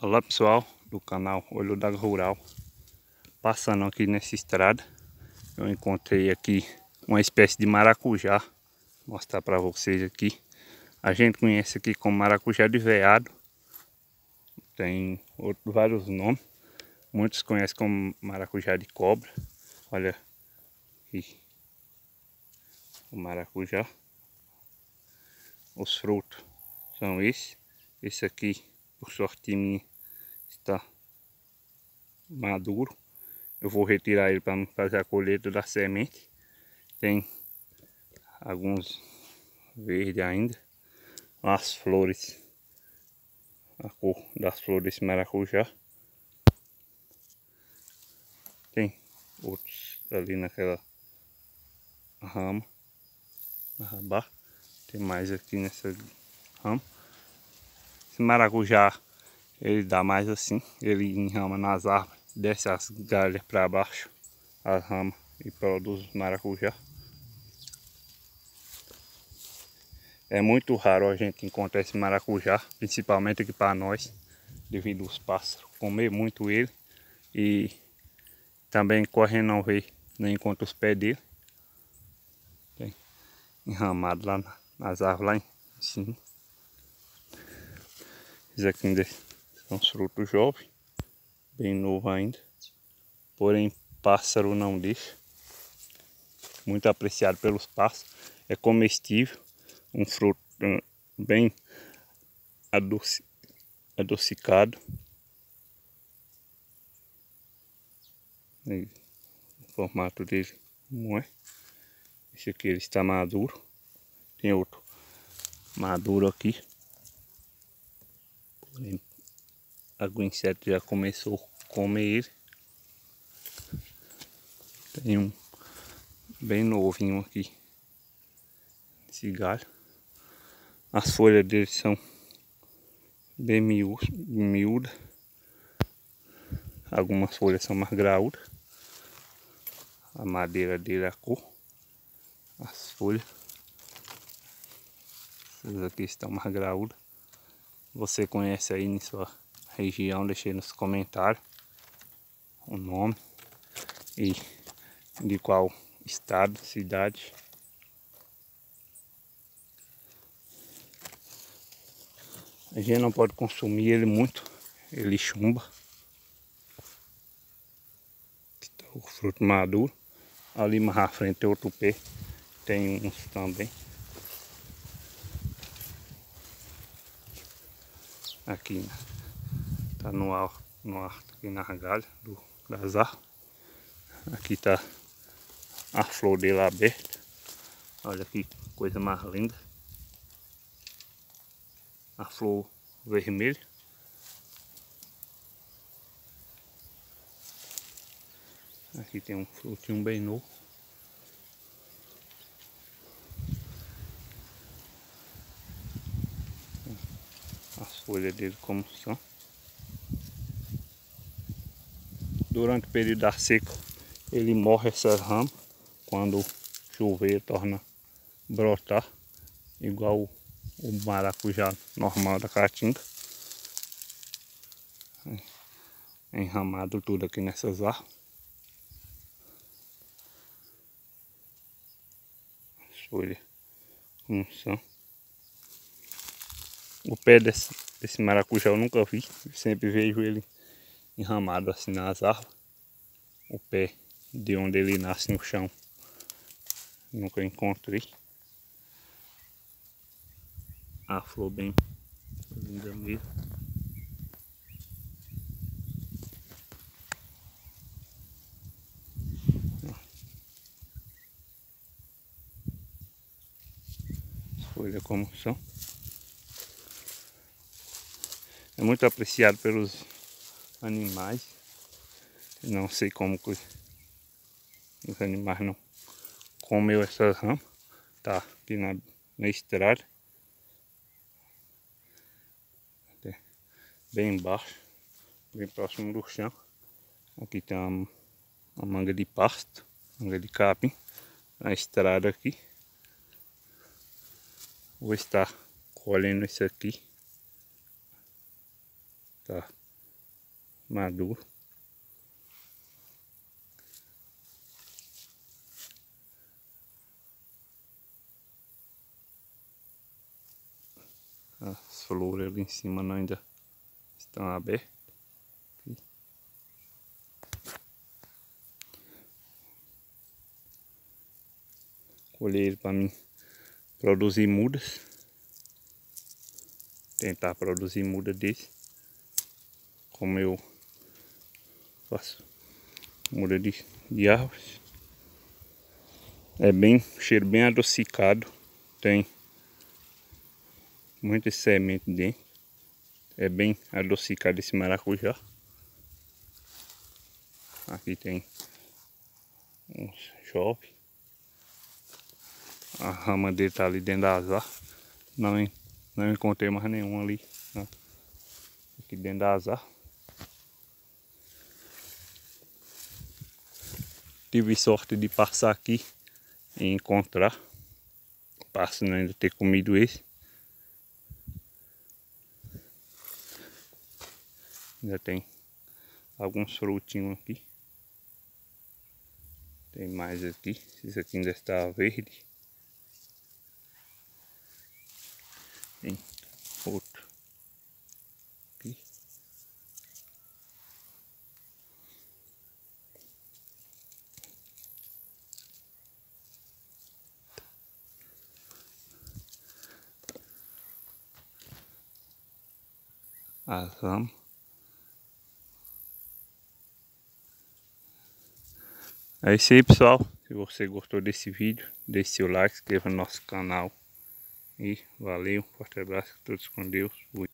Olá pessoal do canal Olho da Rural. Passando aqui nessa estrada Eu encontrei aqui uma espécie de maracujá. Vou mostrar para vocês aqui. A gente conhece aqui como maracujá de veado. Tem vários nomes. Muitos conhecem como maracujá de cobra. Olha aqui O maracujá. Os frutos são esses Esse aqui por sorte minha, está maduro. Eu vou retirar ele para fazer a colheita da semente. Tem alguns verdes ainda. As flores, a cor das flores maracujá. Tem outros ali naquela rama, na. Tem mais aqui nessa rama. Esse maracujá, ele dá mais assim, ele enrama nas árvores, desce as galhas para baixo, as ramas e produz maracujá. É muito raro a gente encontrar esse maracujá, principalmente aqui para nós, devido aos pássaros comer muito ele e também corre não ver, nem encontra os pés dele. Enramado lá nas árvores lá em cima. Esses aqui ainda são frutos jovens, bem novo ainda. Porém, pássaro não deixa. Muito apreciado pelos pássaros. É comestível, um fruto hum, bem adocic adocicado. o formato dele não é. Esse aqui ele está maduro. Tem outro maduro aqui. Algum inseto já começou a comer ele. Tem um bem novinho aqui. Esse galho. As folhas dele são bem miúdas. Algumas folhas são mais graúdas. A madeira dele é a cor. As folhas. Essas aqui estão mais graúdas você conhece aí em sua região, deixe nos comentários o nome e de qual estado, cidade. A gente não pode consumir ele muito, ele chumba. Tá o fruto maduro. Ali mais à frente tem outro pé, tem uns também. Aqui né? tá no ar, no ar aqui na galha do gazar. Aqui tá a flor dele aberta olha que coisa mais linda. A flor vermelha. Aqui tem um frutinho bem novo folhas dele como são. Durante o período da seca, ele morre essas ramas. Quando chover, torna brotar. Igual o maracujá normal da caatinga. Enramado tudo aqui nessas árvores. Folha como são. O pé desse, esse maracujá eu nunca vi, sempre vejo ele enramado assim nas árvores. O pé de onde ele nasce no chão, nunca encontrei. A flor bem linda mesmo. Folha como são é muito apreciado pelos animais. Não sei como que os animais não comeu essa rama. Tá aqui na, na estrada. Bem embaixo, bem próximo do chão. Aqui tem uma, uma manga de pasto, manga de capim, na estrada aqui. Vou estar colhendo isso aqui tá maduro. As flores ali em cima não ainda estão abertas. Colhei ele para mim produzir mudas. Tentar produzir muda desse. Como eu faço muda de, de árvores. É bem, cheiro bem adocicado. Tem muita semente dentro. É bem adocicado esse maracujá. Aqui tem uns jovens. A rama dele tá ali dentro da asa. Não, não encontrei mais nenhum ali. Ó. Aqui dentro da asa. Tive sorte de passar aqui e encontrar. Passo ainda ter comido esse. Ainda tem alguns frutinhos aqui. Tem mais aqui. Esse aqui ainda está verde. Tem outro. Aqui. É isso aí pessoal, se você gostou desse vídeo, deixe seu like, inscreva no nosso canal. E valeu, forte abraço, todos com Deus, fui.